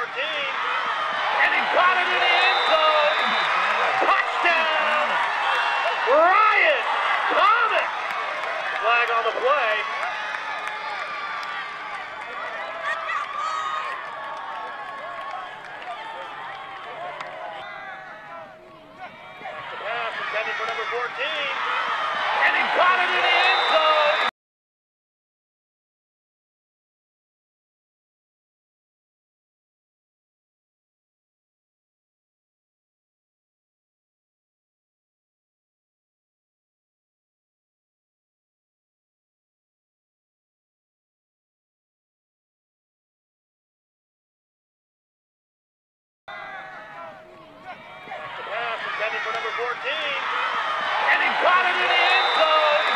14. And he got it in the end zone. Touchdown! Ryan Thomas! Flag on the play. Intended for number 14. And he got it in intended for number 14. And he got it in.